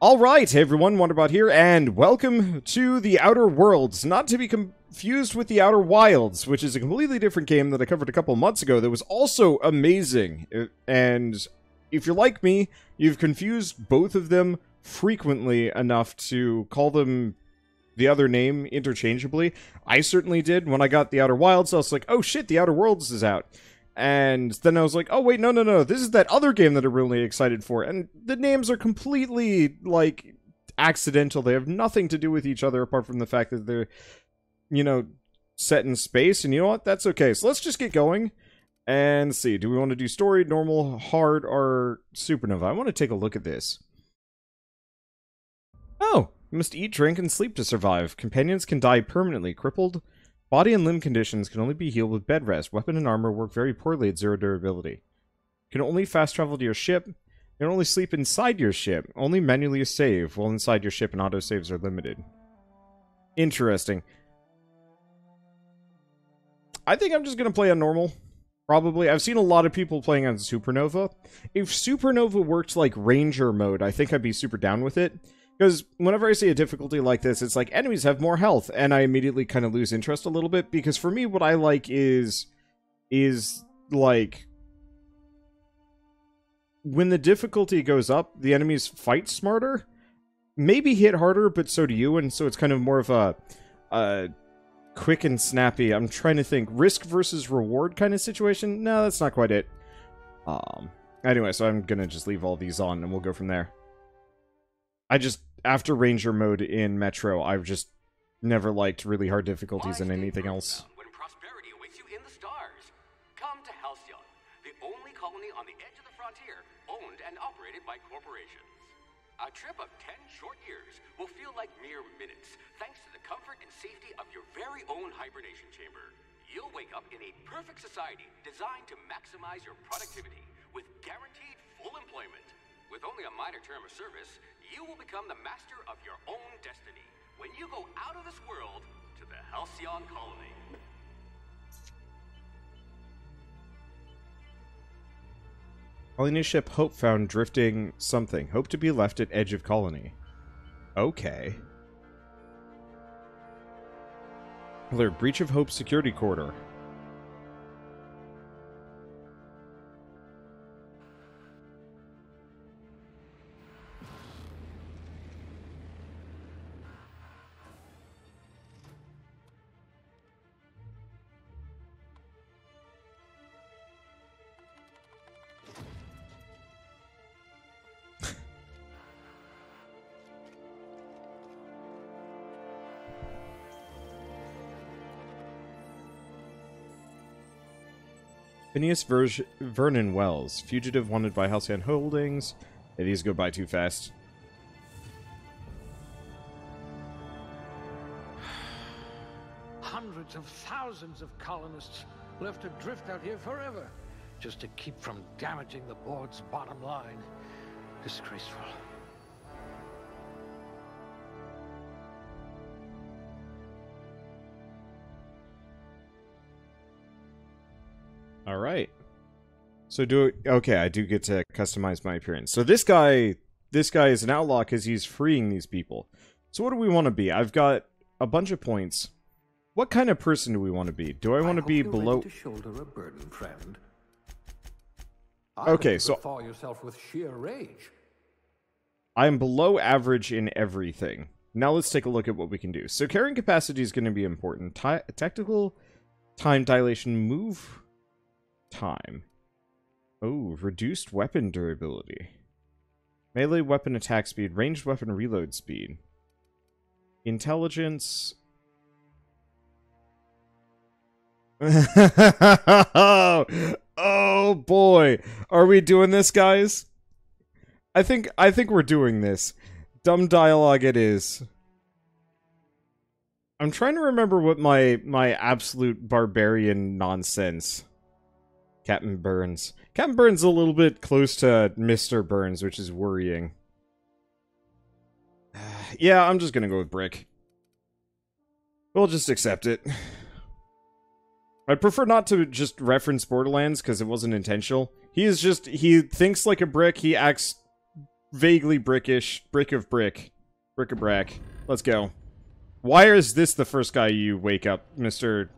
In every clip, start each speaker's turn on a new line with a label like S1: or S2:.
S1: All right, everyone, Wanderbot here, and welcome to The Outer Worlds, not to be confused with The Outer Wilds, which is a completely different game that I covered a couple months ago that was also amazing. Uh, And if you're like me, you've confused both of them frequently enough to call them the other name interchangeably. I certainly did. When I got The Outer Wilds, I was like, oh shit, The Outer Worlds is out. And then I was like, oh, wait, no, no, no. This is that other game that I'm really excited for. And the names are completely, like, accidental. They have nothing to do with each other apart from the fact that they're, you know, set in space. And you know what? That's okay. So let's just get going and see. Do we want to do story, normal, hard, or supernova? I want to take a look at this. Oh, you must eat, drink, and sleep to survive. Companions can die permanently crippled. Body and limb conditions can only be healed with bed rest. Weapon and armor work very poorly at zero durability. Can only fast travel to your ship. Can only sleep inside your ship. Only manually save while inside your ship and autosaves are limited. Interesting. I think I'm just gonna play on normal. Probably. I've seen a lot of people playing on Supernova. If Supernova worked like Ranger mode, I think I'd be super down with it. Because whenever I see a difficulty like this, it's like enemies have more health, and I immediately kind of lose interest a little bit. Because for me, what I like is is like when the difficulty goes up, the enemies fight smarter, maybe hit harder, but so do you, and so it's kind of more of a, a quick and snappy. I'm trying to think risk versus reward kind of situation. No, that's not quite it. Um. Anyway, so I'm gonna just leave all these on, and we'll go from there. I just after Ranger mode in Metro, I've just never liked really hard difficulties in anything else.
S2: When prosperity awaits you in the stars, come to Halcyon, the only colony on the edge of the frontier, owned and operated by corporations. A trip of 10 short years will feel like mere minutes, thanks to the comfort and safety of your very own hibernation chamber. You'll wake up in a perfect society designed to maximize your productivity with guaranteed full employment. With only a minor term of service, you will become the master of your own destiny when you go out of this world to the Halcyon colony.
S1: Colony ship Hope found drifting something. Hope to be left at edge of colony. Okay. Alert, breach of Hope security corridor. Phineas Ver- Vernon Welles, fugitive wanted by Halcyon Holdings. These go by too fast.
S3: Hundreds of thousands of colonists left to drift out here forever, just to keep from damaging the board's bottom line. Disgraceful.
S1: All right. So do okay. I do get to customize my appearance. So this guy, this guy is an outlaw because he's freeing these people. So what do we want to be? I've got a bunch of points. What kind of person do we want to be? Do I want to be below?
S3: to shoulder a burden, friend. I
S1: Okay, so-
S3: fall yourself with sheer rage.
S1: I am below average in everything. Now let's take a look at what we can do. So carrying capacity is going to be important. Ti tactical time dilation, move time. Oh, reduced weapon durability. Melee weapon attack speed, ranged weapon reload speed. Intelligence. oh boy. Are we doing this, guys? I think I think we're doing this. Dumb dialogue it is. I'm trying to remember what my my absolute barbarian nonsense. Captain Burns. Captain Burns is a little bit close to Mr. Burns, which is worrying. yeah, I'm just gonna go with Brick. We'll just accept it. I'd prefer not to just reference Borderlands because it wasn't intentional. He is just he thinks like a brick. He acts vaguely brickish. Brick of brick. Brick of brack. Let's go. Why is this the first guy you wake up, Mr.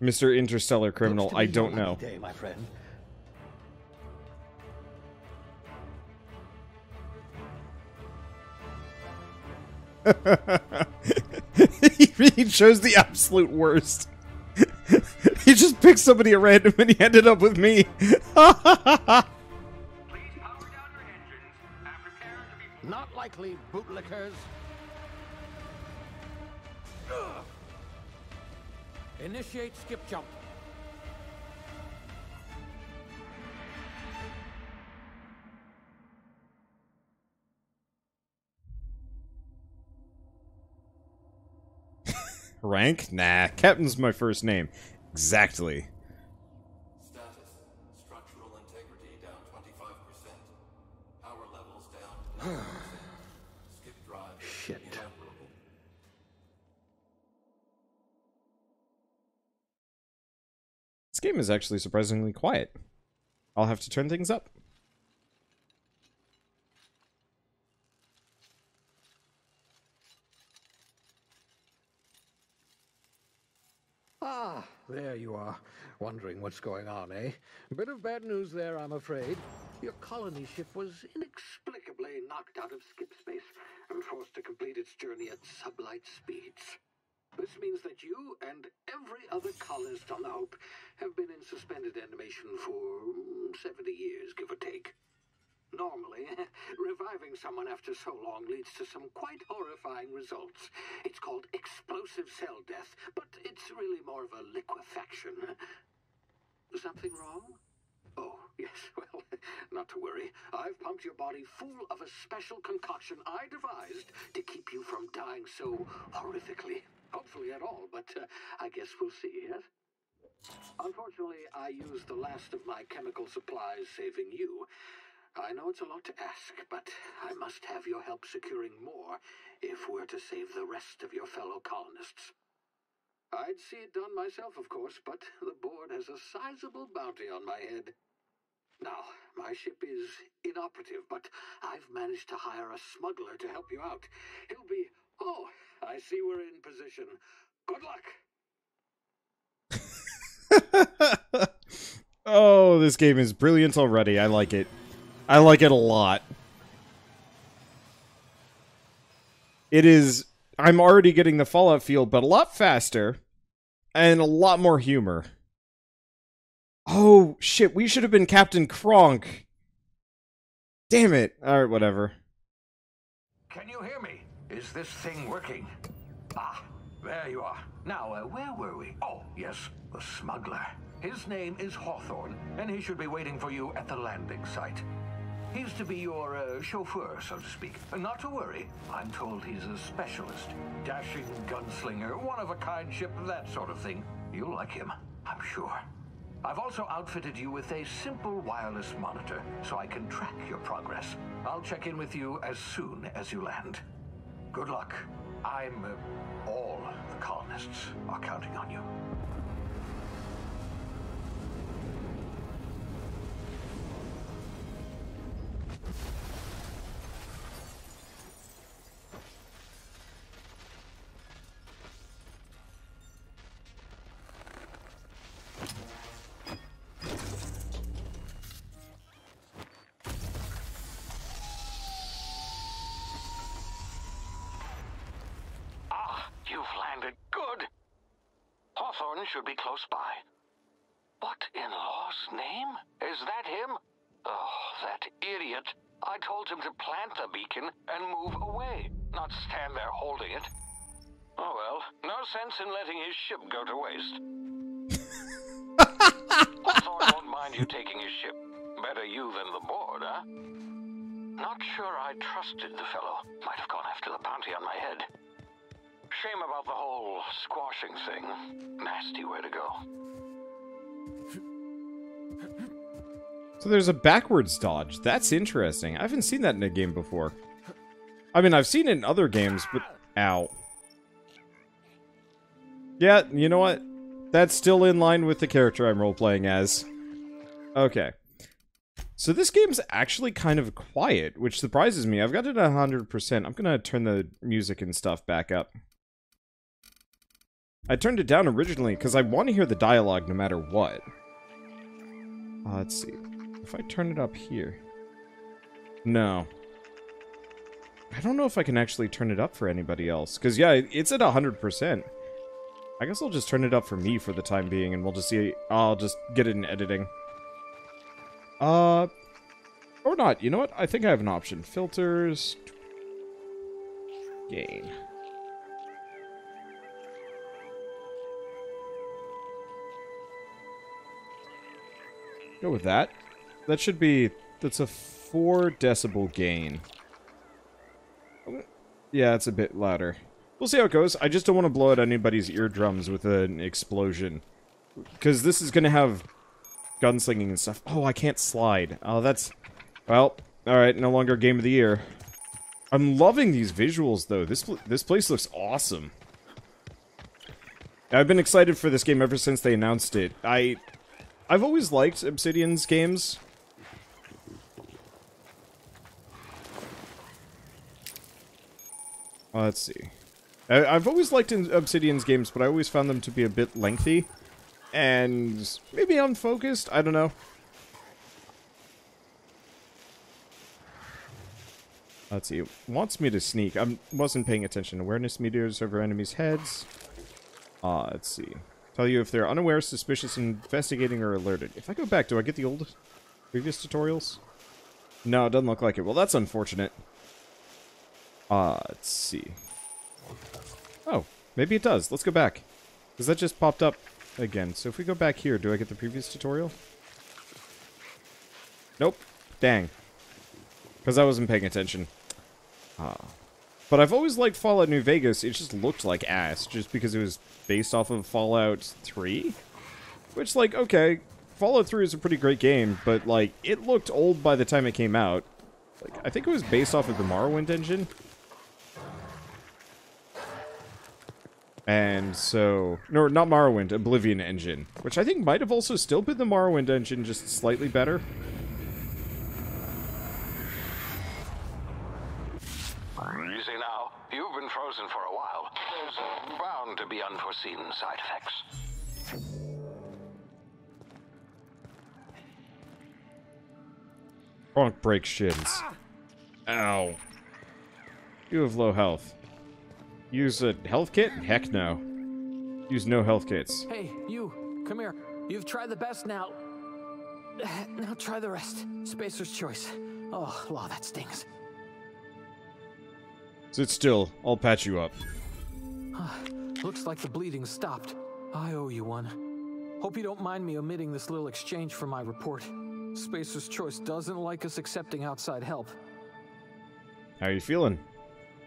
S1: Mr. Interstellar Criminal? I don't know.
S3: lucky Day, my friend.
S1: he chose the absolute worst. he just picked somebody at random and he ended up with me.
S2: Please power down your engines and prepare to be
S3: Not likely, bootlickers. Initiate skip jump.
S1: Rank? Nah, Captain's my first name. Exactly. This game is actually surprisingly quiet. I'll have to turn things up.
S3: Ah, there you are. Wondering what's going on, eh? Bit of bad news there, I'm afraid. Your colony ship was inexplicably knocked out of skip space and forced to complete its journey at sublight speeds. This means that you and every other colonist on the Hope have been in suspended animation for mm, 70 years, give or take. Normally, reviving someone after so long leads to some quite horrifying results. It's called explosive cell death, but it's really more of a liquefaction. Something wrong? Oh, yes, well, not to worry. I've pumped your body full of a special concoction I devised to keep you from dying so horrifically. Hopefully at all, but uh, I guess we'll see, yes? Unfortunately, I used the last of my chemical supplies saving you. I know it's a lot to ask, but I must have your help securing more if we're to save the rest of your fellow colonists. I'd see it done myself, of course, but the board has a sizable bounty on my head. Now, my ship is inoperative, but I've managed to hire a smuggler to help you out. He'll be. Oh, I see we're in position. Good luck!
S1: oh, this game is brilliant already. I like it. I like it a lot. It is. I'm already getting the Fallout feel, but a lot faster and a lot more humor. Oh, shit. We should have been Captain Kronk. Damn it. Alright, whatever.
S3: Can you hear me? Is this thing working? Ah, there you are. Now, uh, where were we? Oh, yes, the smuggler. His name is Hawthorne, and he should be waiting for you at the landing site. He's to be your uh, chauffeur, so to speak. Uh, not to worry. I'm told he's a specialist. Dashing gunslinger, one of a kind ship, that sort of thing. You'll like him, I'm sure. I've also outfitted you with a simple wireless monitor so I can track your progress. I'll check in with you as soon as you land. Good luck. I'm. Uh, all the colonists are counting on you. Ah, Hawthorne should be close by. What in law's name? Is that him? Oh, that idiot. I told him to plant the beacon and move away, not stand there holding it. Oh well, no sense in letting his ship go to waste. Hawthorne won't mind you taking his ship. Better you than the board, huh? Not sure I trusted the fellow. Might have gone after the bounty on my head. Shame about the whole squashing thing. Nasty way to go.
S1: So there's a backwards dodge. That's interesting. I haven't seen that in a game before. I mean, I've seen it in other games, but... Ow. Yeah, you know what? That's still in line with the character I'm role-playing as. Okay. So this game's actually kind of quiet, which surprises me. I've got it at 100%. I'm gonna turn the music and stuff back up. I turned it down originally because I want to hear the dialogue no matter what. Uh, let's see. If I turn it up here. No. I don't know if I can actually turn it up for anybody else. Because, yeah, it's at 100%. I guess I'll just turn it up for me for the time being, and we'll just see... I'll just get it in editing. Uh, or not. You know what? I think I have an option. Filters. Gain. Go with that. That should be... That's a 4 decibel gain. Yeah, it's a bit louder. We'll see how it goes. I just don't want to blow out anybody's eardrums with an explosion. Because this is going to have gunslinging and stuff. Oh, I can't slide. Oh, that's... Well, alright, no longer game of the year. I'm loving these visuals, though. This, pl this place looks awesome. I've been excited for this game ever since they announced it. I... I've always liked Obsidian's games. Uh, let's see. I, I've always liked Obsidian's games, but I always found them to be a bit lengthy and maybe unfocused. I don't know. Let's see. It wants me to sneak. I wasn't paying attention. Awareness meters over enemies' heads. Uh, let's see. Tell you if they're unaware, suspicious, investigating, or alerted. If I go back, do I get the old previous tutorials? No, it doesn't look like it. Well, that's unfortunate. Uh, let's see. Oh, maybe it does. Let's go back. Because that just popped up again. So if we go back here, do I get the previous tutorial? Nope. Dang. Because I wasn't paying attention. Uh, but I've always liked Fallout New Vegas. It just looked like ass, just because it was based off of Fallout 3? Which, like, okay, Fallout 3 is a pretty great game, but, like, it looked old by the time it came out. Like, I think it was based off of the Morrowind engine. And so, no, not Morrowind, Oblivion engine, which I think might have also still been the Morrowind engine, just slightly better.
S4: Easy now. You've been frozen for a while. There's bound to be unforeseen side effects.
S1: Bonk break shins. Ow. You have low health. Use a health kit? Heck no. Use no health kits.
S3: Hey, you, come here. You've tried the best now. Now try the rest. Spacer's choice. Oh, law, that stings.
S1: Sit still. I'll patch you up. Ah.
S3: Looks like the bleeding stopped. I owe you one. Hope you don't mind me omitting this little exchange from my report. Spacer's Choice doesn't like us accepting outside help.
S1: How are you feeling?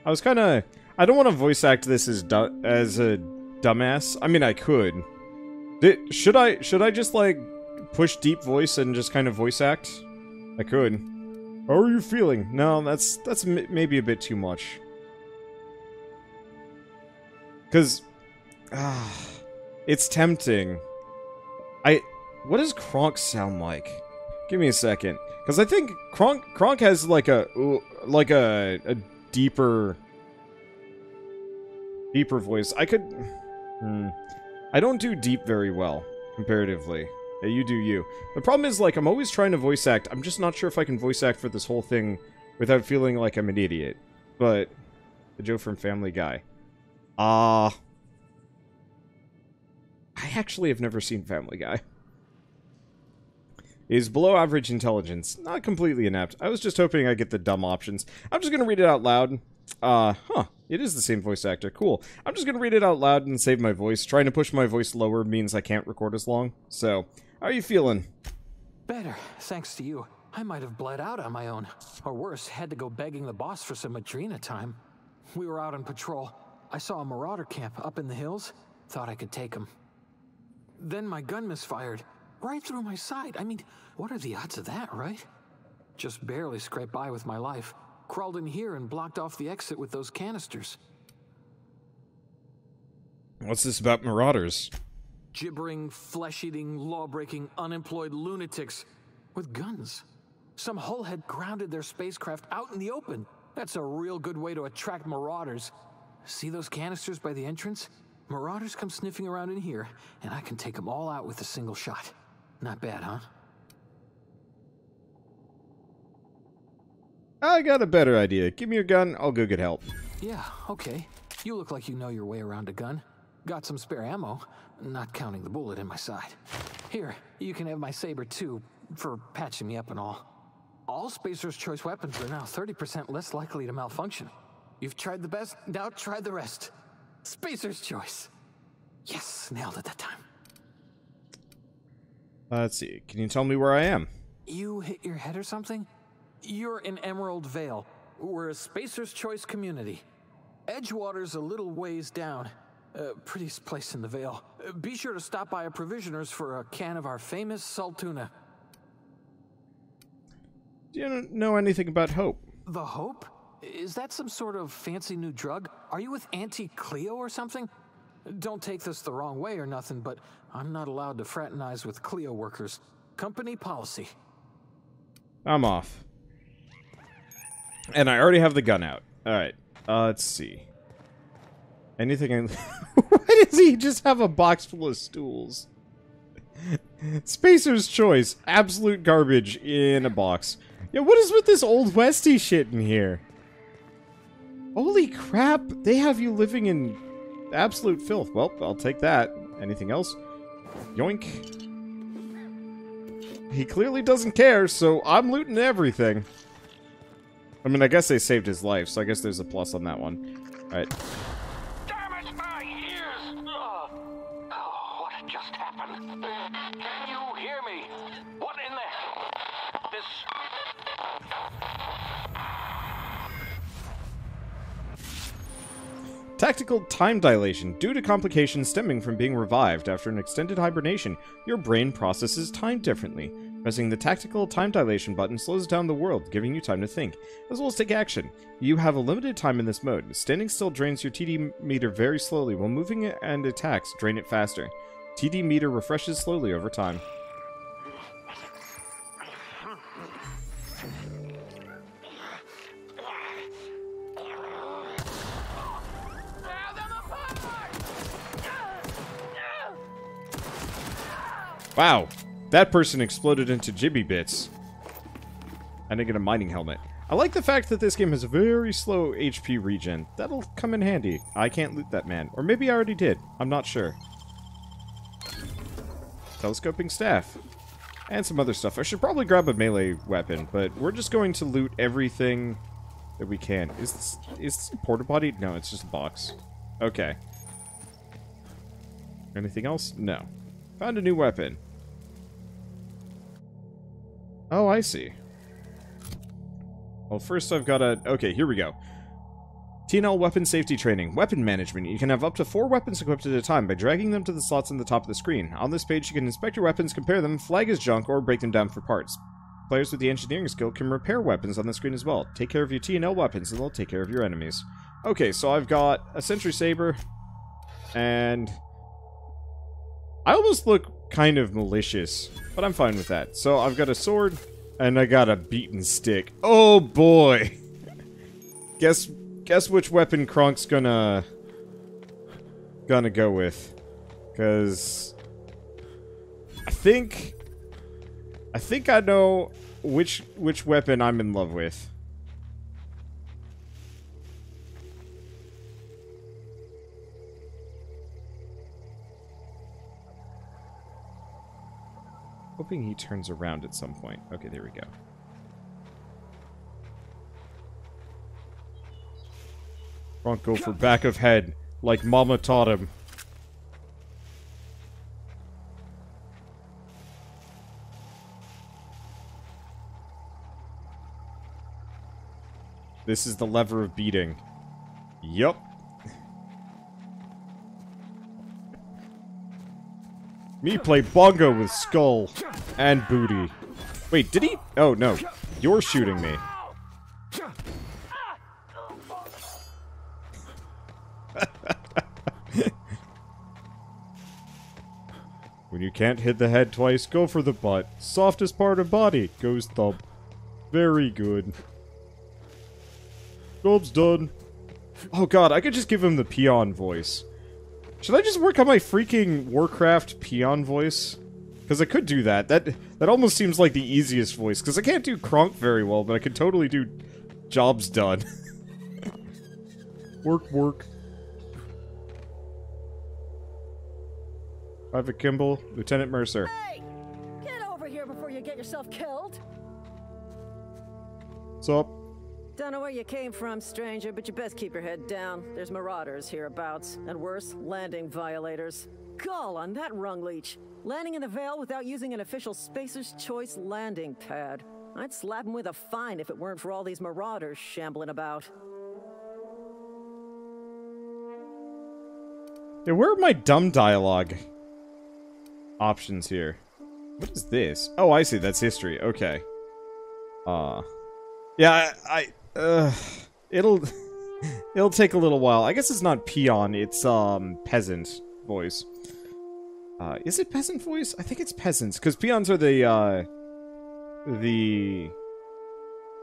S1: I was kind of... I don't want to voice act this as as a dumbass. I mean, I could. Did, should I should I just like push deep voice and just kind of voice act? I could. How are you feeling? No, that's that's maybe a bit too much. Cause, ah, it's tempting. I, what does Kronk sound like? Give me a second, cause I think Kronk Kronk has like a like a a deeper deeper voice. I could... Hmm. I don't do deep very well, comparatively. Yeah, you do you. The problem is, like, I'm always trying to voice act. I'm just not sure if I can voice act for this whole thing without feeling like I'm an idiot. But, the Joe from Family Guy. Ah... Uh, I actually have never seen Family Guy. Is below average intelligence. Not completely inept. I was just hoping I'd get the dumb options. I'm just gonna read it out loud. Uh, huh. It is the same voice actor. Cool. I'm just gonna read it out loud and save my voice. Trying to push my voice lower means I can't record as long. So, how are you feeling?
S3: Better, thanks to you. I might have bled out on my own. Or worse, had to go begging the boss for some Adrena time. We were out on patrol. I saw a marauder camp up in the hills. Thought I could take him. Then my gun misfired. Right through my side. I mean, what are the odds of that, right? Just barely scraped by with my life. Crawled in here and blocked off the exit with those canisters.
S1: What's this about marauders?
S3: Gibbering, flesh-eating, law-breaking, unemployed lunatics with guns. Some hull had grounded their spacecraft out in the open. That's a real good way to attract marauders. See those canisters by the entrance? Marauders come sniffing around in here, and I can take them all out with a single shot. Not bad, huh?
S1: I got a better idea. Give me your gun, I'll go get help.
S3: Yeah, okay. You look like you know your way around a gun. Got some spare ammo, not counting the bullet in my side. Here, you can have my saber too, for patching me up and all. All Spacer's Choice weapons are now 30% less likely to malfunction. You've tried the best, now try the rest. Spacer's Choice. Yes, nailed it that time.
S1: Uh, let's see. Can you tell me where I am?
S3: You hit your head or something? You're in Emerald Vale. We're a Spacer's Choice community. Edgewater's a little ways down. Uh, prettiest place in the Vale. Uh, be sure to stop by a provisioner's for a can of our famous salt tuna.
S1: Do you know anything about Hope?
S3: The Hope? Is that some sort of fancy new drug? Are you with Auntie Cleo or something? Don't take this the wrong way or nothing, but I'm not allowed to fraternize with Cleo workers. Company policy.
S1: I'm off. And I already have the gun out. Alright. Uh, let's see. Anything in... Why does he just have a box full of stools? Spacer's Choice. Absolute garbage in a box. Yeah, what is with this old westy shit in here? Holy crap, they have you living in absolute filth. Well, I'll take that. Anything else? Yoink. He clearly doesn't care, so I'm looting everything. I mean, I guess they saved his life, so I guess there's a plus on that one. Alright. Tactical time dilation. Due to complications stemming from being revived after an extended hibernation, your brain processes time differently. Pressing the tactical time dilation button slows down the world, giving you time to think, as well as take action. You have a limited time in this mode. Standing still drains your TD meter very slowly, while moving and attacks drain it faster. TD meter refreshes slowly over time. Wow, that person exploded into jibby bits. I didn't get a mining helmet. I like the fact that this game has a very slow HP regen. That'll come in handy. I can't loot that man. Or maybe I already did. I'm not sure. Telescoping staff. And some other stuff. I should probably grab a melee weapon, but we're just going to loot everything that we can. Is this, is this a porta potty? No, it's just a box. Okay. Anything else? No. Found a new weapon. Oh, I see. Well, first I've got a... Okay, here we go. TNL Weapon Safety Training. Weapon Management. You can have up to four weapons equipped at a time by dragging them to the slots on the top of the screen. On this page, you can inspect your weapons, compare them, flag as junk, or break them down for parts. Players with the engineering skill can repair weapons on the screen as well. Take care of your TNL weapons, and they'll take care of your enemies. Okay, so I've got a Sentry Saber, and... I almost look kind of malicious, but I'm fine with that. So I've got a sword, and I got a beaten stick. Oh boy! guess guess which weapon Kronk's gonna gonna go with, because I think I think I know which which weapon I'm in love with. Hoping he turns around at some point. Okay, there we go. Kronk go for back of head, like Mama taught him. This is the lever of beating. Yup. Me play bongo with skull and booty. Wait, did he? Oh, no. You're shooting me. when you can't hit the head twice, go for the butt. Softest part of body goes thump. Very good. Job's done. Oh god, I could just give him the peon voice. Should I just work on my freaking Warcraft peon voice? Because I could do that. That that almost seems like the easiest voice. Because I can't do Kronk very well, but I could totally do jobs done. work, work. Private Kimball, Lieutenant Mercer.
S5: Hey! Get over here before you get yourself killed!
S1: What's up?
S5: Don't know where you came from, stranger, but you best keep your head down. There's marauders hereabouts, and worse, landing violators. Gall on that rung leech. Landing in the Vale without using an official Spacer's Choice landing pad. I'd slap him with a fine if it weren't for all these marauders shambling about.
S1: Yeah, where are my dumb dialogue options here? What is this? Oh, I see. That's history. Okay. Uh. Yeah. I uh, it'll... It'll take a little while. I guess it's not peon, it's, um, peasant voice. Uh, is it peasant voice? I think it's peasants, because peons are the, uh... The...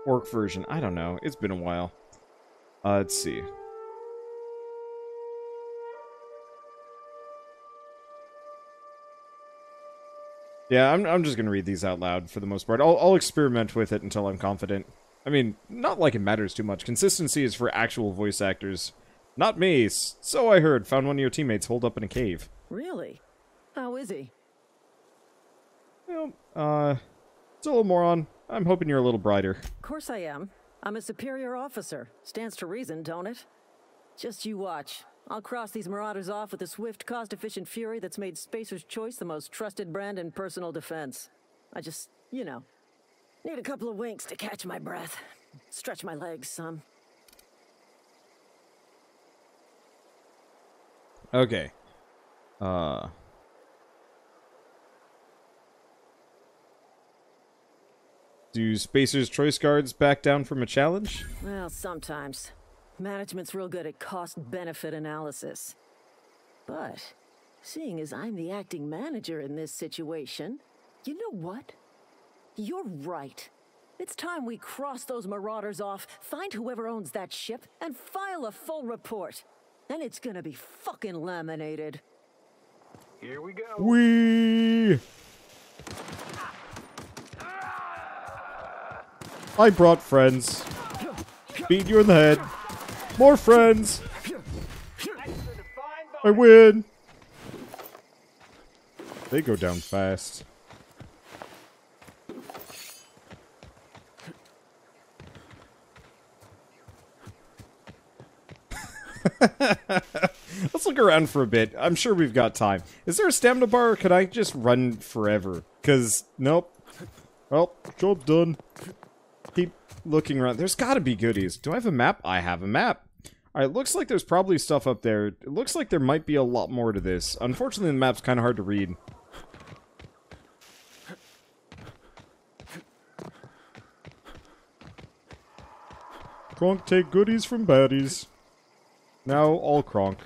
S1: Orc version. I don't know. It's been a while. Uh, let's see. Yeah, I'm, I'm just gonna read these out loud for the most part. I'll, I'll experiment with it until I'm confident. I mean, not like it matters too much. Consistency is for actual voice actors. Not me. So I heard. Found one of your teammates holed up in a cave.
S5: Really? How is he?
S1: Well, uh, it's a little moron. I'm hoping you're a little brighter.
S5: Of course I am. I'm a superior officer. Stands to reason, don't it? Just you watch. I'll cross these marauders off with a swift, cost-efficient fury that's made Spacer's Choice the most trusted brand in personal defense. I just, you know, need a couple of winks to catch my breath. Stretch my legs some.
S1: Okay. Uh. Do Spacer's Choice Guards back down from a challenge?
S5: Well, sometimes. Management's real good at cost-benefit analysis. But, seeing as I'm the acting manager in this situation, you know what? You're right. It's time we cross those marauders off, find whoever owns that ship, and file a full report. Then it's gonna be fucking laminated.
S3: Here we go.
S1: We. I brought friends. Beat you in the head. More friends. I win. They go down fast. Let's look around for a bit. I'm sure we've got time. Is there a stamina bar or could I just run forever? Because, nope. Well, job done. Keep looking around. There's gotta be goodies. Do I have a map? I have a map. Alright, looks like there's probably stuff up there. It looks like there might be a lot more to this. Unfortunately, the map's kind of hard to read. Kronk take goodies from baddies. Now all Kronk.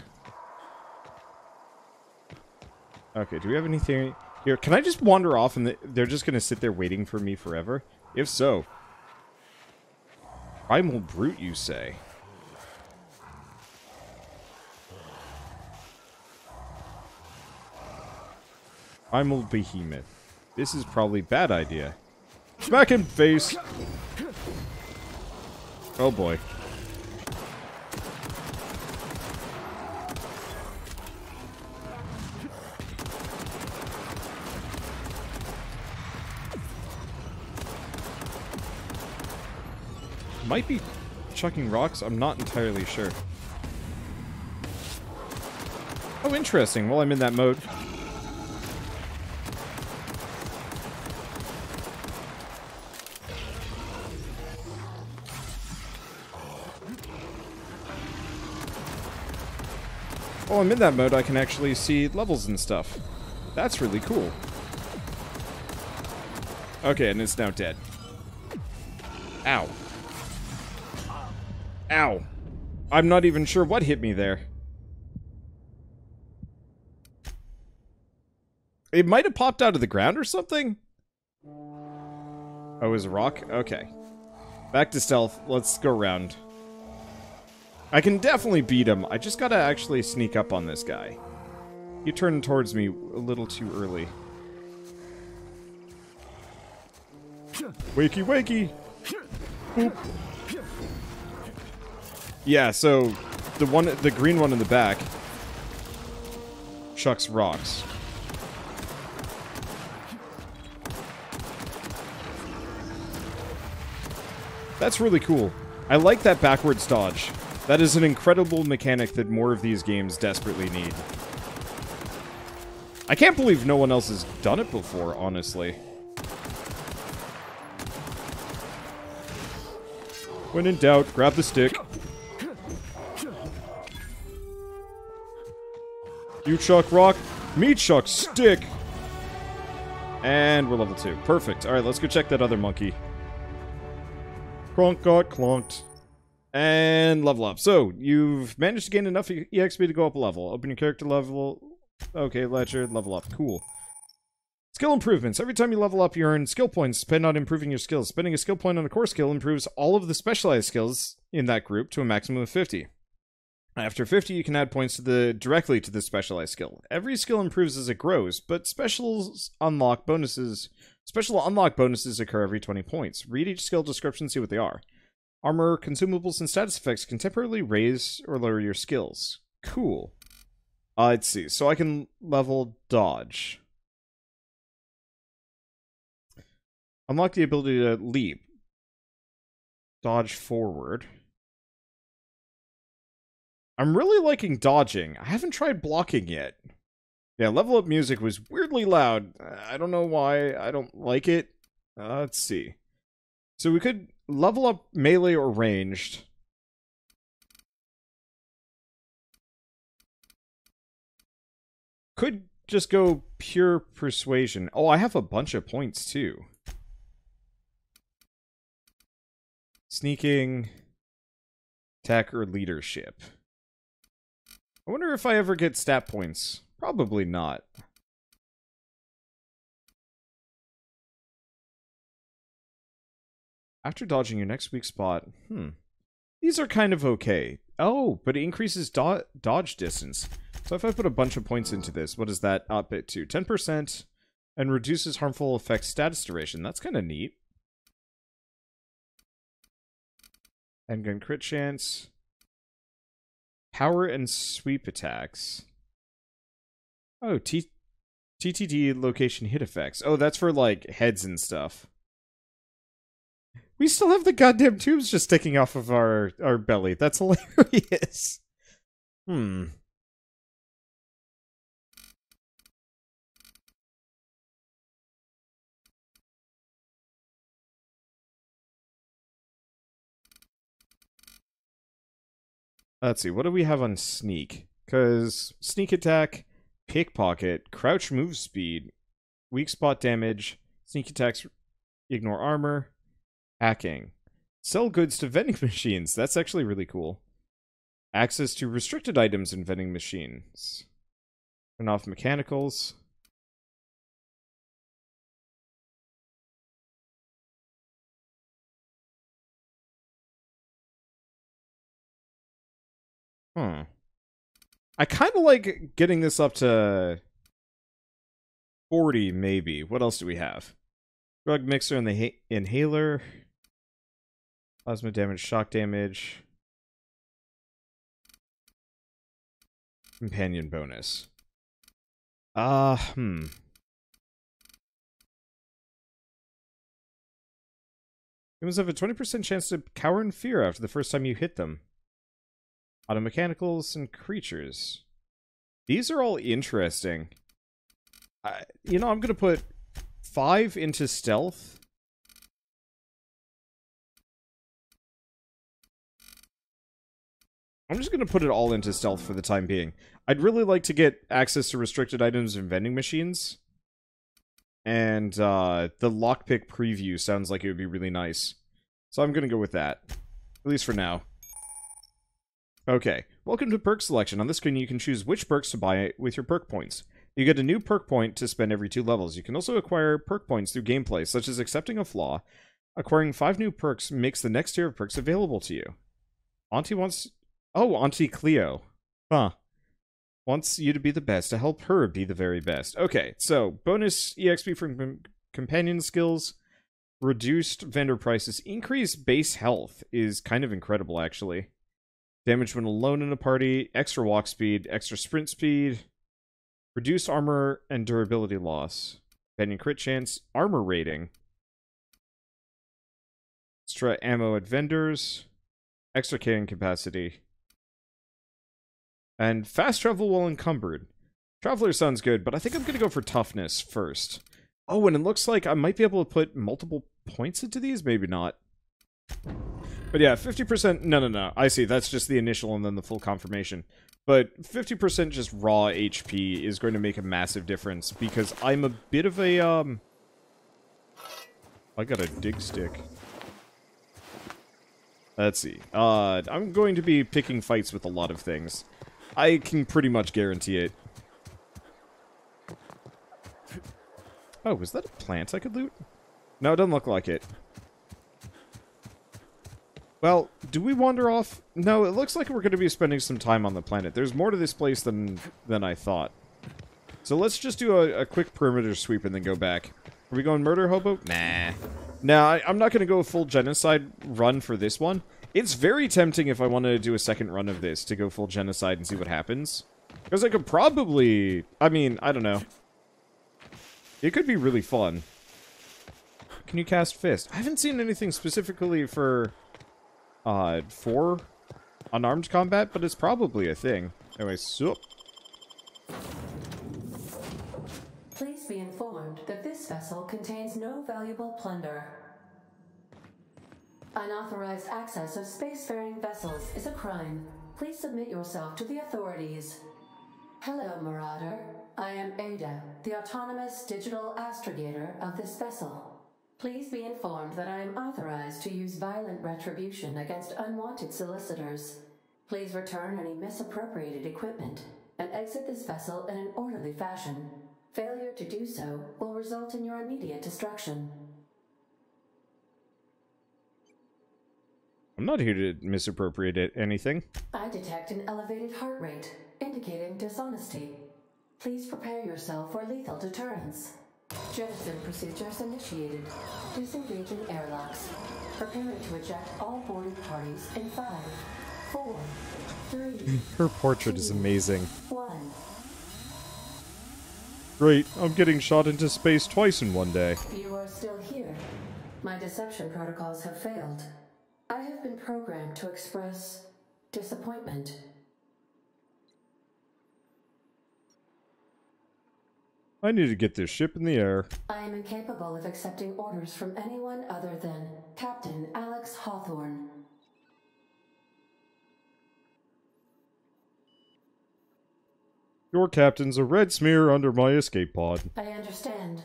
S1: Okay, do we have anything here? Can I just wander off and they're just going to sit there waiting for me forever? If so. Primal Brute, you say? Primal Behemoth. This is probably bad idea. Smack him face! Oh boy. Might be chucking rocks, I'm not entirely sure. Oh, interesting, while I'm in that mode. While I'm in that mode, I can actually see levels and stuff. That's really cool. Okay, and it's now dead. Ow. Ow. I'm not even sure what hit me there. It might have popped out of the ground or something? Oh, was a rock? Okay. Back to stealth. Let's go around. I can definitely beat him. I just gotta actually sneak up on this guy. You turned towards me a little too early. Wakey, wakey! Boop. Yeah, so the one, the green one in the back, chucks rocks. That's really cool. I like that backwards dodge. That is an incredible mechanic that more of these games desperately need. I can't believe no one else has done it before, honestly. When in doubt, grab the stick. You chuck rock, me chuck stick. And we're level 2. Perfect. Alright, let's go check that other monkey. Clonk got clonked. And level up. So, you've managed to gain enough EXP to go up a level. Open your character level. Okay, ledger, level up. Cool. Skill improvements. Every time you level up, you earn skill points spend on improving your skills. Spending a skill point on a core skill improves all of the specialized skills in that group to a maximum of 50. After 50, you can add points to the directly to the specialized skill. Every skill improves as it grows, but specials unlock bonuses. Special unlock bonuses occur every 20 points. Read each skill description, see what they are. Armor, consumables, and status effects can temporarily raise or lower your skills. Cool. Uh, let's see. So I can level dodge. Unlock the ability to leap. Dodge forward. I'm really liking dodging. I haven't tried blocking yet. Yeah, level up music was weirdly loud. I don't know why. I don't like it. Uh, let's see. So we could level up melee or ranged. Could just go pure persuasion. Oh, I have a bunch of points too. Sneaking, attack, or leadership. I wonder if I ever get stat points. Probably not. After dodging your next weak spot, hmm. These are kind of okay. Oh, but it increases do dodge distance. So if I put a bunch of points into this, what does that up it to? 10% and reduces harmful effects status duration. That's kind of neat. Handgun crit chance. Power and sweep attacks. Oh, T TTD location hit effects. Oh, that's for like heads and stuff. We still have the goddamn tubes just sticking off of our our belly. That's hilarious. Hmm. Let's see, what do we have on sneak? Because sneak attack, pickpocket, crouch move speed, weak spot damage, sneak attacks, ignore armor, hacking, sell goods to vending machines. That's actually really cool. Access to restricted items in vending machines. Turn off mechanicals. Hmm. I kind of like getting this up to 40, maybe. What else do we have? Drug mixer and the inhaler. Plasma damage, shock damage. Companion bonus. Ah, uh, hmm. Humans have a 20% chance to cower in fear after the first time you hit them. Automechanicals and creatures. These are all interesting. I, you know, I'm going to put five into stealth. I'm just going to put it all into stealth for the time being. I'd really like to get access to restricted items and vending machines. And uh, the lockpick preview sounds like it would be really nice. So I'm going to go with that. At least for now. Okay, welcome to perk selection. On this screen you can choose which perks to buy with your perk points. You get a new perk point to spend every two levels. You can also acquire perk points through gameplay, such as accepting a flaw, Acquiring five new perks makes the next tier of perks available to you. Auntie wants. Oh, Auntie Cleo. Huh. Wants you to be the best to help her be the very best. Okay, so bonus EXP from companion skills, reduced vendor prices, increased base health is kind of incredible actually. Damage when alone in a party, extra walk speed, extra sprint speed, reduced armor and durability loss, companion crit chance, armor rating, extra ammo at vendors, extra carrying capacity, and fast travel while encumbered. Traveler sounds good, but I think I'm going to go for toughness first. Oh, and it looks like I might be able to put multiple points into these? Maybe not. But yeah, 50%... No, no, no. I see. That's just the initial and then the full confirmation. But 50% just raw HP is going to make a massive difference because I'm a bit of a, um... I got a dig stick. Let's see. Uh, I'm going to be picking fights with a lot of things. I can pretty much guarantee it. Oh, was that a plant I could loot? No, it doesn't look like it. Well, do we wander off? No, it looks like we're going to be spending some time on the planet. There's more to this place than than I thought. So let's just do a, a quick perimeter sweep and then go back. Are we going murder hobo? Nah. Nah, I, I'm not going to go a full genocide run for this one. It's very tempting if I want to do a second run of this to go full genocide and see what happens. Because I could probably... I mean, I don't know. It could be really fun. Can you cast Fist? I haven't seen anything specifically for... Uh, for unarmed combat, but it's probably a thing. Anyway, so...
S6: Please be informed that this vessel contains no valuable plunder. Unauthorized access of spacefaring vessels is a crime. Please submit yourself to the authorities. Hello, Marauder. I am Ada, the autonomous digital astrogator of this vessel. Please be informed that I am authorized to use violent retribution against unwanted solicitors. Please return any misappropriated equipment and exit this vessel in an orderly fashion. Failure to do so will result in your immediate destruction.
S1: I'm not here to misappropriate anything.
S6: I detect an elevated heart rate, indicating dishonesty. Please prepare yourself for lethal deterrence. Jettison procedures initiated. Disengaging airlocks. Preparing to eject all boarding parties in five, four, three, mm,
S1: Her portrait is amazing.
S6: one.
S1: Great, I'm getting shot into space twice in one day.
S6: You are still here. My deception protocols have failed. I have been programmed to express disappointment.
S1: I need to get this ship in the air.
S6: I am incapable of accepting orders from anyone other than Captain Alex Hawthorne.
S1: Your captain's a red smear under my escape pod.
S6: I understand.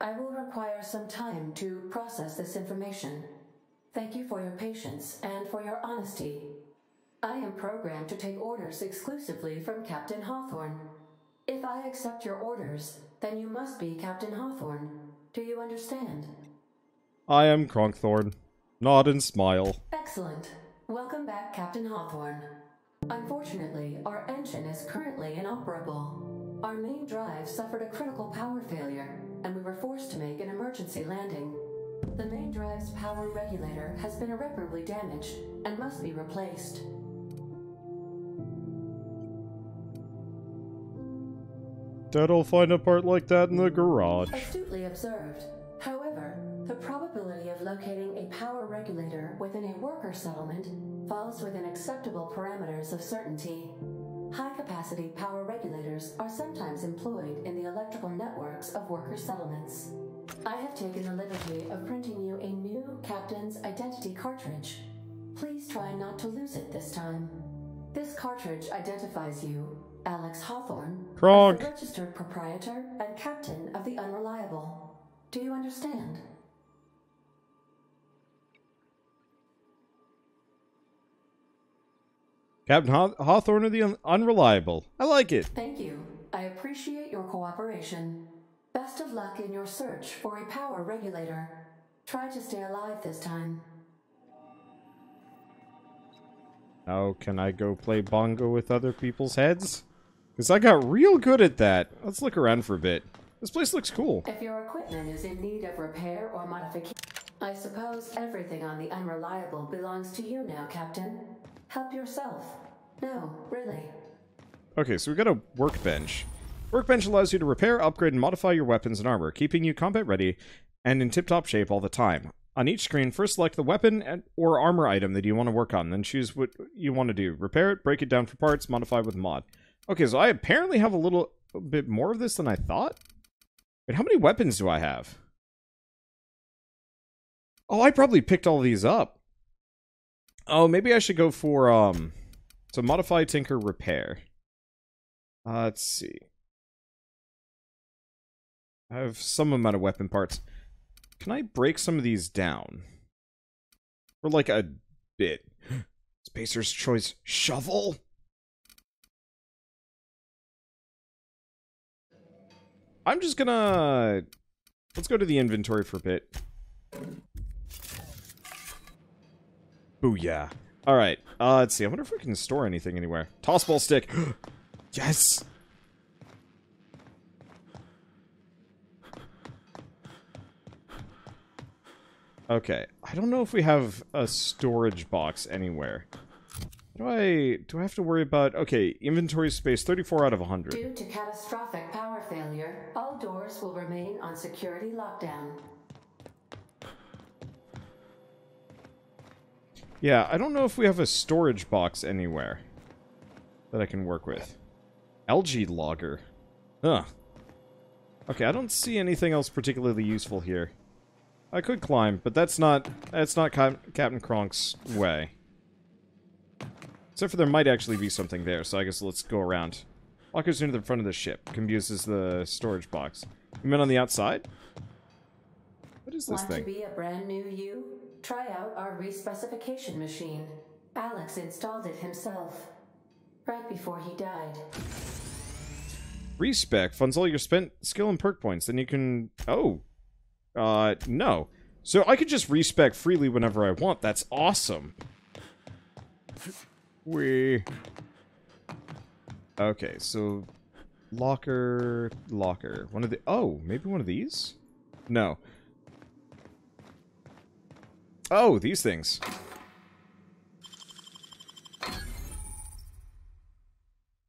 S6: I will require some time to process this information. Thank you for your patience and for your honesty. I am programmed to take orders exclusively from Captain Hawthorne. If I accept your orders, then you must be Captain Hawthorne. Do you understand?
S1: I am Kronkthorn. Nod and smile.
S6: Excellent. Welcome back, Captain Hawthorne. Unfortunately, our engine is currently inoperable. Our main drive suffered a critical power failure, and we were forced to make an emergency landing. The main drive's power regulator has been irreparably damaged and must be replaced.
S1: Dad'll find a part like that in the garage.
S6: Astutely observed. However, the probability of locating a power regulator within a worker settlement falls within acceptable parameters of certainty. High capacity power regulators are sometimes employed in the electrical networks of worker settlements. I have taken the liberty of printing you a new captain's identity cartridge. Please try not to lose it this time. This cartridge identifies you, Alex Hawthorne, the registered proprietor and captain of the Unreliable. Do you understand?
S1: Captain Haw- Hawthorne of the Un- Unreliable. I like it.
S6: Thank you. I appreciate your cooperation. Best of luck in your search for a power regulator. Try to stay alive this time.
S1: Now, can I go play bongo with other people's heads? Because I got real good at that. Let's look around for a bit. This place looks cool.
S6: If your equipment is in need of repair or modification, I suppose everything on the Unreliable belongs to you now, Captain. Help yourself. No, really.
S1: Okay, so we got a workbench. Workbench allows you to repair, upgrade, and modify your weapons and armor, keeping you combat ready and in tip-top shape all the time. On each screen, first select the weapon and, or armor item that you want to work on, then choose what you want to do. Repair it, break it down for parts, modify with mod. Okay, so I apparently have a little a bit more of this than I thought. Wait, how many weapons do I have? Oh, I probably picked all these up. Oh, maybe I should go for, um... So, modify, tinker, repair. Uh, let's see. I have some amount of weapon parts. Can I break some of these down? For like a bit. Spacer's Choice Shovel? I'm just gonna... Let's go to the inventory for a bit. Booyah. Alright, uh, let's see. I wonder if we can store anything anywhere. Toss ball stick. yes! Okay, I don't know if we have a storage box anywhere. Do I do I have to worry about okay, inventory space 34 out of 100.
S6: Due to catastrophic power failure, all doors will remain on security lockdown.
S1: Yeah, I don't know if we have a storage box anywhere that I can work with. Algae logger. Huh. Okay, I don't see anything else particularly useful here. I could climb, but that's not that's not Cap Captain Kronk's way. Except for there might actually be something there, so I guess let's go around. Lockers near the front of the ship. Can be used as the storage box. You meant on the outside? What is this
S6: Want
S1: thing?
S6: to be a brand new you? Try out our respecification machine. Alex installed it himself. Right before he died.
S1: Respec funds all your spent skill and perk points. Then you can... Oh. Uh, no. So I could just respec freely whenever I want. That's awesome. We. Okay, so... Locker... Locker. One of the... Oh, maybe one of these? No. Oh, these things.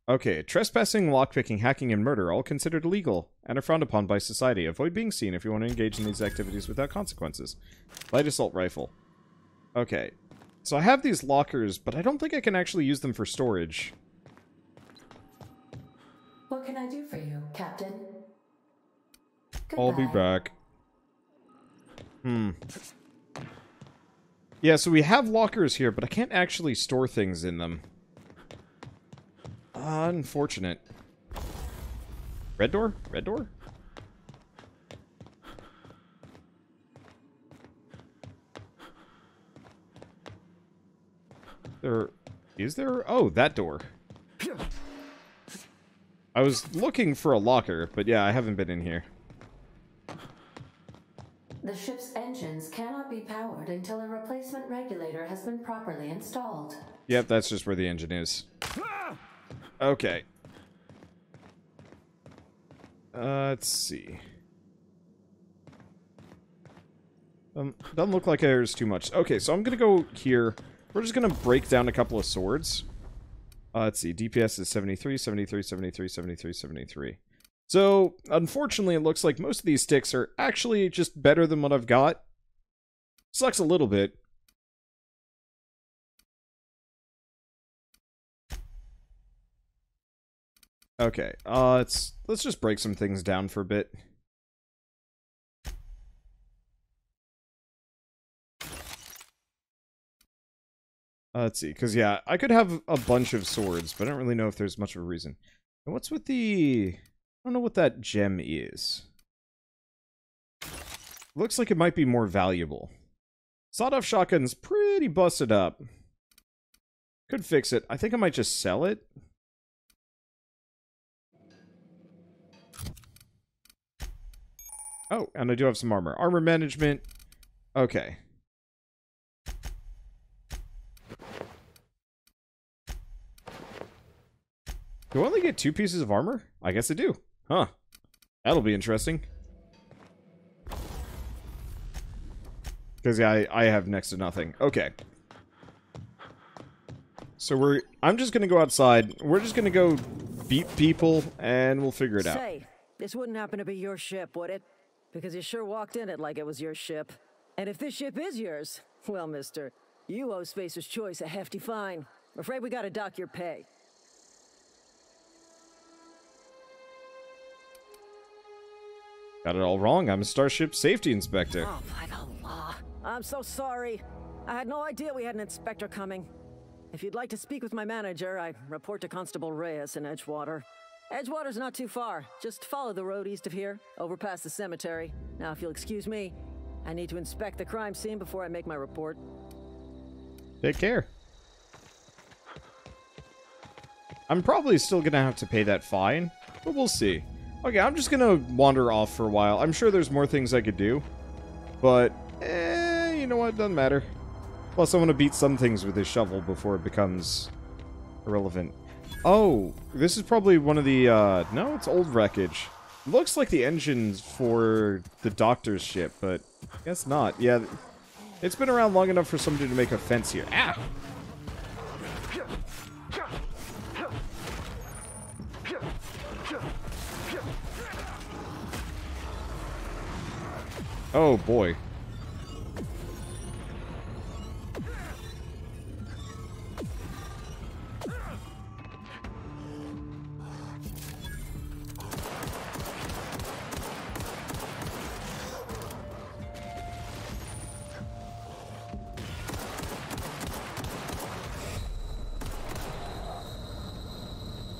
S1: Okay, trespassing, lockpicking, hacking, and murder all considered illegal and are frowned upon by society. Avoid being seen if you want to engage in these activities without consequences. Light assault rifle. Okay, so I have these lockers, but I don't think I can actually use them for storage.
S6: What can I do for you, Captain?
S1: I'll be back. Hmm. Yeah, so we have lockers here, but I can't actually store things in them. Unfortunate. Red door? Red door? There... Is there? Oh, that door. I was looking for a locker, but yeah, I haven't been in here.
S6: The ship's engines cannot be powered until a replacement regulator has been properly installed.
S1: Yep, that's just where the engine is. Okay. Uh, let's see. Um, doesn't look like there's too much. Okay, so I'm gonna go here. We're just gonna break down a couple of swords. Uh, let's see. DPS is 73, 73, 73, 73, 73. So, unfortunately, it looks like most of these sticks are actually just better than what I've got. Sucks a little bit. Okay, uh, let's, let's just break some things down for a bit. Uh, let's see, because yeah, I could have a bunch of swords, but I don't really know if there's much of a reason. And what's with the... I don't know what that gem is. Looks like it might be more valuable. Sawed-off shotgun's pretty busted up. Could fix it. I think I might just sell it. Oh, and I do have some armor. Armor management. Okay. Do I only get two pieces of armor? I guess I do. Huh. That'll be interesting. Because yeah, I, I have next to nothing. Okay. So we're... I'm just gonna go outside. We're just gonna go beat people, and we'll figure it out.
S5: Say, this wouldn't happen to be your ship, would it? Because you sure walked in it like it was your ship. And if this ship is yours, well, mister, you owe Spacer's Choice a hefty fine. I'm afraid we gotta dock your pay.
S1: Got it all wrong. I'm a Starship Safety Inspector.
S5: Oh, by the law. I'm so sorry. I had no idea we had an inspector coming. If you'd like to speak with my manager, I report to Constable Reyes in Edgewater. Edgewater's not too far. Just follow the road east of here, over past the cemetery. Now, if you'll excuse me, I need to inspect the crime scene before I make my report.
S1: Take care. I'm probably still gonna have to pay that fine, but we'll see. Okay, I'm just gonna wander off for a while. I'm sure there's more things I could do, but eh, you know what? Doesn't matter. Plus, I want to beat some things with this shovel before it becomes irrelevant. Oh, this is probably one of the, uh, no, it's old wreckage. Looks like the engines for the doctor's ship, but I guess not. Yeah, it's been around long enough for somebody to make a fence here. Ah! Oh boy.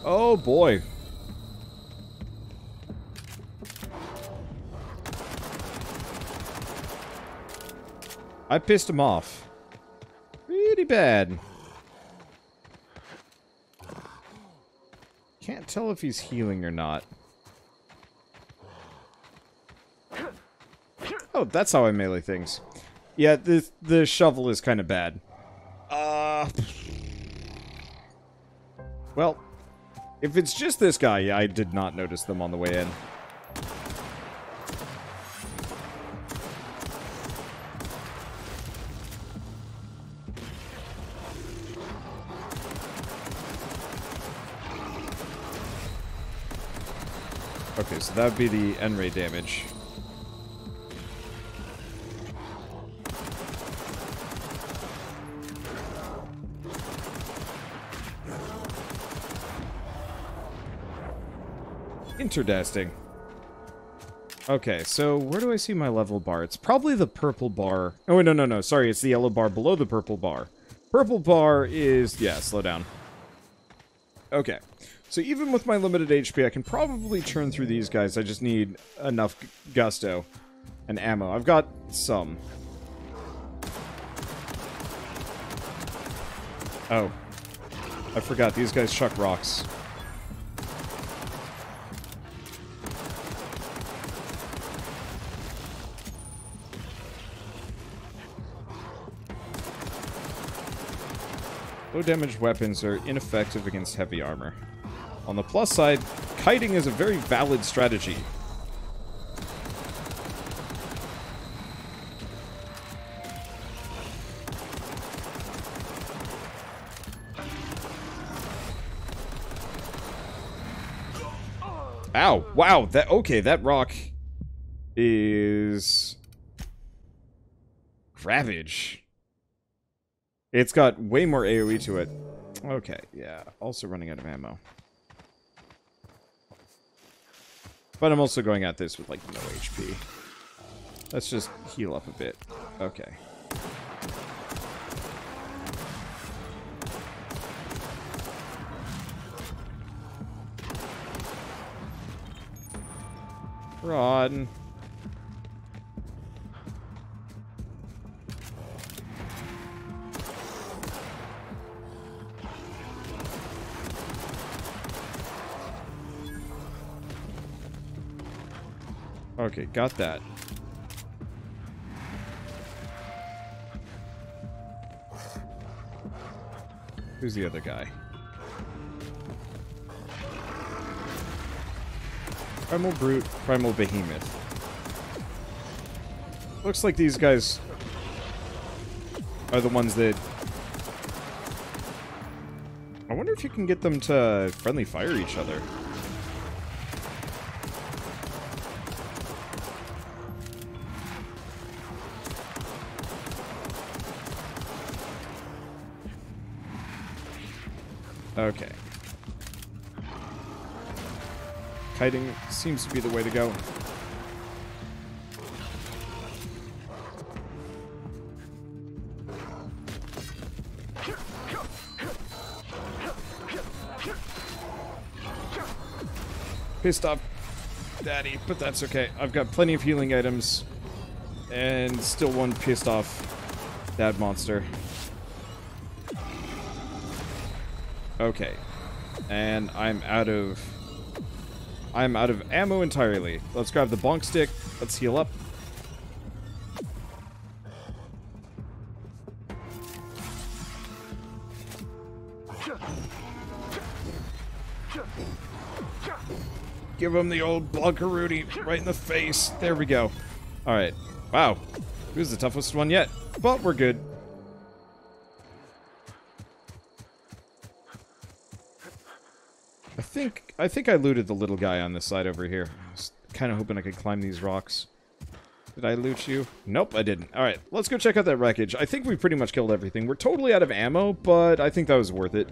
S1: Oh boy. I pissed him off. Really bad. Can't tell if he's healing or not. Oh, that's how I melee things. Yeah, the the shovel is kind of bad. Uh Well, if it's just this guy, I did not notice them on the way in. Okay, so that would be the N-ray damage. Interdasting. Okay, so where do I see my level bar? It's probably the purple bar. Oh, no, no, no. Sorry, it's the yellow bar below the purple bar. Purple bar is... Yeah, slow down. Okay. So even with my limited HP, I can probably churn through these guys. I just need enough gusto and ammo. I've got some. Oh. I forgot, these guys chuck rocks. Low damage weapons are ineffective against heavy armor. On the plus side, kiting is a very valid strategy. Ow! Wow! That okay? That rock is ravage. It's got way more AoE to it. Okay, yeah. Also running out of ammo. But I'm also going at this with, like, no HP. Let's just heal up a bit. Okay. Rod. Okay, got that. Who's the other guy? Primal Brute, Primal Behemoth. Looks like these guys are the ones that... I wonder if you can get them to friendly fire each other. Seems to be the way to go. Pissed off daddy, but that's okay. I've got plenty of healing items. And still one pissed off dad monster. Okay. And I'm out of... I'm out of ammo entirely. Let's grab the bonk stick. Let's heal up. Give him the old Blunkarooty right in the face. There we go. Alright. Wow. Who's the toughest one yet? But we're good. I think I looted the little guy on this side over here. I was kind of hoping I could climb these rocks. Did I loot you? Nope, I didn't. Alright, let's go check out that wreckage. I think we pretty much killed everything. We're totally out of ammo, but I think that was worth it.